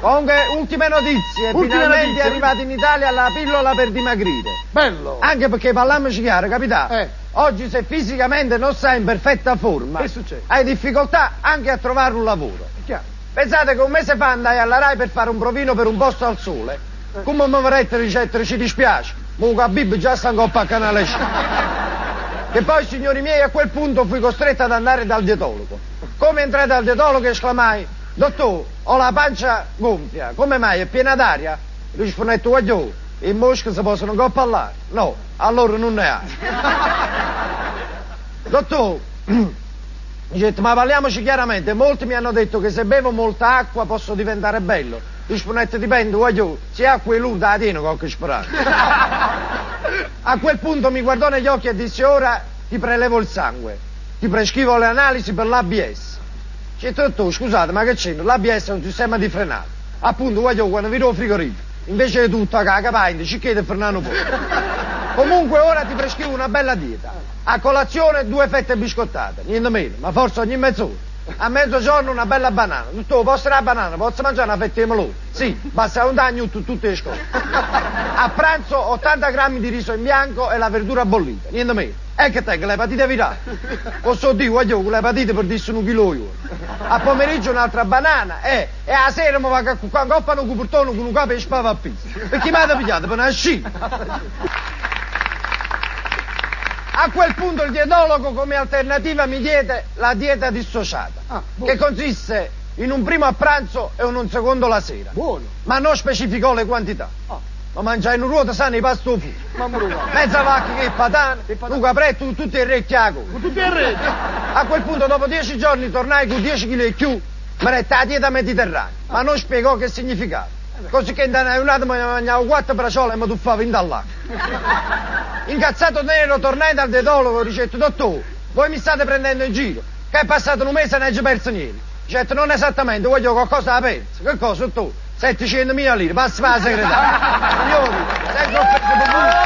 Comunque, ultime notizie. Ultime Finalmente notizie. è arrivata in Italia la pillola per dimagrire. Bello. Anche perché parliamoci chiaro, capitano. Eh. Oggi se fisicamente non sei in perfetta forma, hai difficoltà anche a trovare un lavoro. Chiaro. Pensate che un mese fa andai alla RAI per fare un provino per un posto al sole. Eh. Come mi avrete ricettere, ci dispiace. Comunque a Bib già sta a canale 5. Che poi, signori miei, a quel punto fui costretto ad andare dal dietologo. Come entrai dal dietologo esclamai, dottor, ho la pancia gonfia, come mai, è piena d'aria? Rispondetto, guagliò, i mosche si possono coppallare? No, allora non ne hai. Dottor, dice, ma parliamoci chiaramente, molti mi hanno detto che se bevo molta acqua posso diventare bello. Rispondete, dipende, guagliò, se acqua e luda la tiene qualche speranza. A quel punto mi guardò negli occhi e disse, ora ti prelevo il sangue, ti prescrivo le analisi per l'ABS. Dice, dottor, scusate, ma che c'è? L'ABS è un sistema di frenata. Appunto, guagliò, quando vedo il frigorifero, invece di tutto, a capainte, ci chiede frenano poi. Comunque ora ti prescrivo una bella dieta. A colazione due fette biscottate, niente meno, ma forse ogni mezz'ora. A mezzogiorno una bella banana. Tu posso la banana, posso mangiare una fetta di melone? Sì, basta un dagno tu tutte le scuole. A pranzo 80 grammi di riso in bianco e la verdura bollita, niente meno. E che te, che l'epatite virale. Posso dire, voglio con l'epatite per dirsi un chilo io. A pomeriggio un'altra banana e, e a sera mi va a coppano un cupertone con un capo e spava a pizza. Perché mi avete pigliato per una sci? A quel punto il dietologo come alternativa mi diede la dieta dissociata, Ah, che consiste in un primo a pranzo e un secondo la sera. Buono. Ma non specificò le quantità. Ah. Ma mangiai in ruota sano i pasto fu. Mamma mia. Mezza vacca che patane, un capretto, tutti i re chiago. Tutti a rete. A quel punto, dopo dieci giorni, tornai con 10 kg in più, mi retta la dieta mediterranea, ma non spiegò che significava. Così che in un attimo mi mangiavo quattro braciole e mi tuffavo in dall'acqua. Incazzato nero, tornai dal dietologo e dicetto, dottore, voi mi state prendendo in giro, che è passato un mese e non hai perso niente. Dicetto, non esattamente, voglio qualcosa da perso. Che cosa, dottore? 700.000 lire, passi per la segretaria. Signori, per voi.